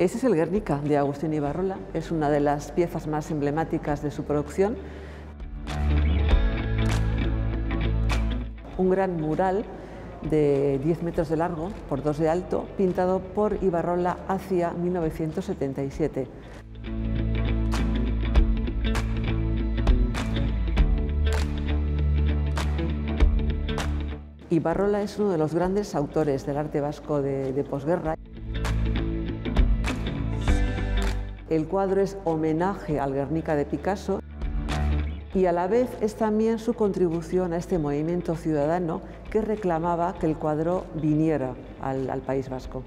Ese es el Guernica de Agustín Ibarrola, es una de las piezas más emblemáticas de su producción. Un gran mural de 10 metros de largo por 2 de alto, pintado por Ibarrola hacia 1977. Ibarrola es uno de los grandes autores del arte vasco de, de posguerra. El cuadro es homenaje al Guernica de Picasso y a la vez es también su contribución a este movimiento ciudadano que reclamaba que el cuadro viniera al, País Vasco.